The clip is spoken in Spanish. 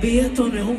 baby, esto no